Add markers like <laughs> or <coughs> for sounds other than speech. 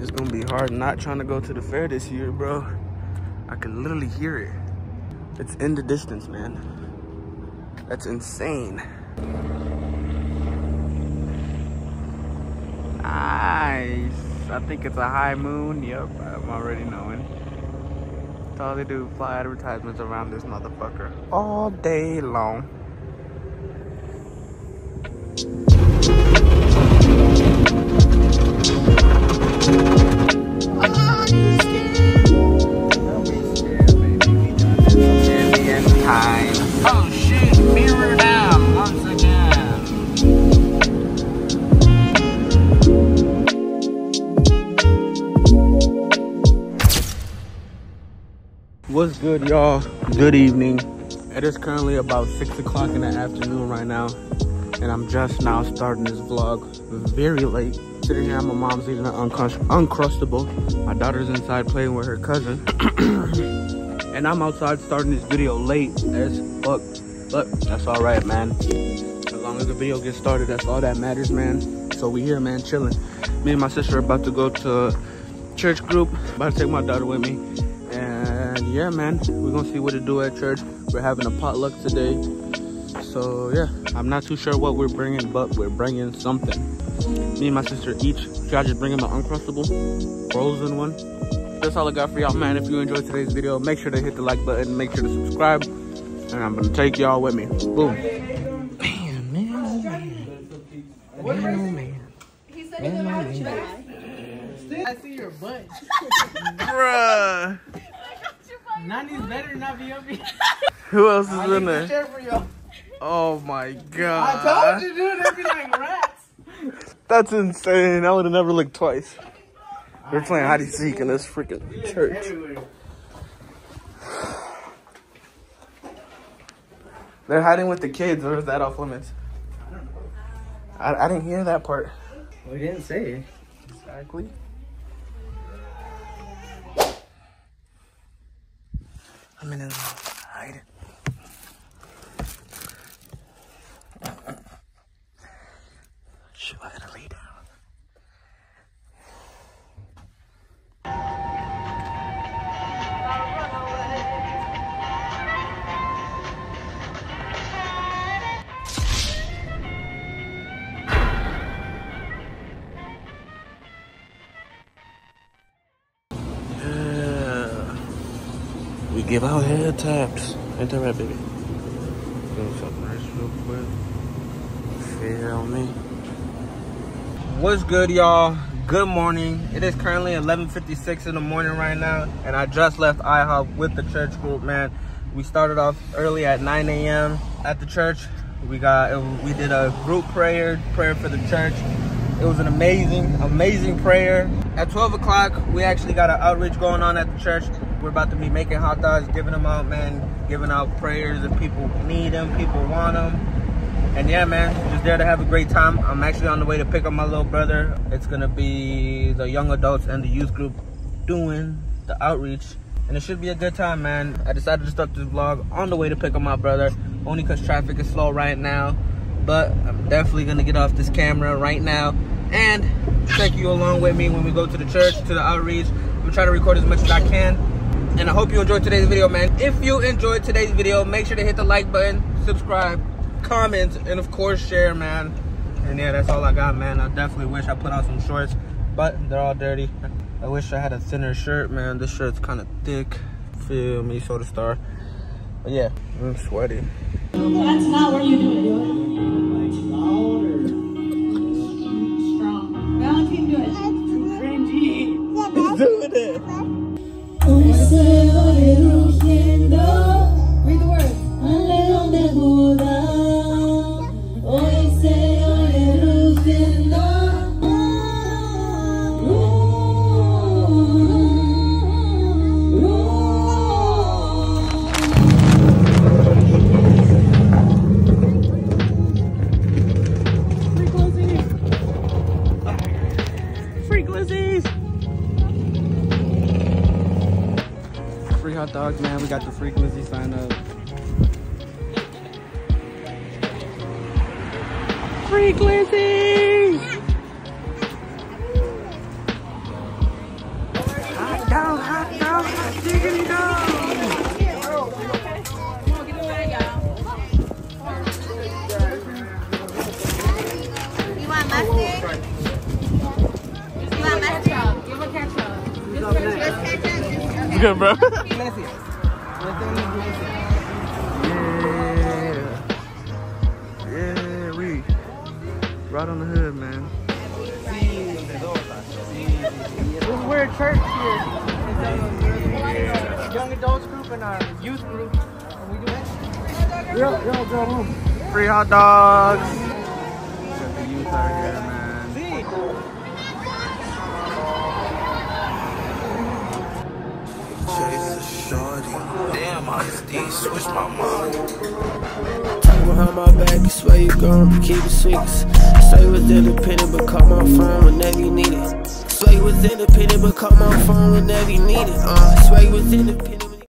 It's gonna be hard not trying to go to the fair this year, bro. I can literally hear it. It's in the distance, man. That's insane. Nice. I think it's a high moon. Yep, I'm already knowing. That's all they do, fly advertisements around this motherfucker all day long. What's good, y'all? Good evening. It is currently about 6 o'clock in the afternoon right now, and I'm just now starting this vlog very late. Sitting here my mom's eating an uncrust- Uncrustable. My daughter's inside playing with her cousin. <coughs> and I'm outside starting this video late as fuck. But that's alright, man. As long as the video gets started, that's all that matters, man. So we here, man, chilling. Me and my sister are about to go to church group. About to take my daughter with me. And yeah, man, we're gonna see what to do at church. We're having a potluck today. So yeah, I'm not too sure what we're bringing, but we're bringing something. Me and my sister each, y'all just bring him an Uncrustable, frozen one. That's all I got for y'all, man. If you enjoyed today's video, make sure to hit the like button, make sure to subscribe, and I'm gonna take y'all with me. Boom. Man, man, oh man. Man, oh man. He said he's gonna have to I see your butt. Bruh. <laughs> Nani's better not be up here. Who else is I in there? Share for y'all. Oh my god. I god. told you, dude. They'd be like rats. That's insane. I would have never looked twice. We're playing hide and seek in this freaking church. They're hiding with the kids, or is that off limits? I don't know. I, I didn't hear that part. We didn't say. Exactly. I'm in a hide. Give out head taps. Ain't that right, baby? Something nice real quick. Feel me? What's good, y'all? Good morning. It is currently 11:56 in the morning right now, and I just left IHOP with the church group. Man, we started off early at 9 a.m. at the church. We got we did a group prayer, prayer for the church. It was an amazing, amazing prayer. At 12 o'clock, we actually got an outreach going on at the church. We're about to be making hot dogs, giving them out, man, giving out prayers if people need them, people want them. And yeah, man, just there to have a great time. I'm actually on the way to pick up my little brother. It's gonna be the young adults and the youth group doing the outreach. And it should be a good time, man. I decided to start this vlog on the way to pick up my brother, only because traffic is slow right now. But I'm definitely gonna get off this camera right now and take you along with me when we go to the church, to the outreach. I'm gonna try to record as much as I can. And I hope you enjoyed today's video, man. If you enjoyed today's video, make sure to hit the like button, subscribe, comment, and of course share, man. And yeah, that's all I got, man. I definitely wish I put on some shorts, but they're all dirty. I wish I had a thinner shirt, man. This shirt's kind of thick. Feel me, SotaStar. But yeah, I'm sweaty. That's not what you do. Free. Free hot dogs, man. We got the free glizzy sign up. Free glizzies. Diggity dog. You want mustard? Good, bro. Gracias. Yeah. Yeah, we right on the hood, man. This is where church here. Young adults group and our youth group. And we do that. Yo, yo, go home. Free hot dogs. Switch my mind. Talk behind my back, swear you gon' keep it secrets. Say you was independent, but call my phone whenever you need it. Swear you was independent, but call my phone whenever you need it. Uh, swear you was independent.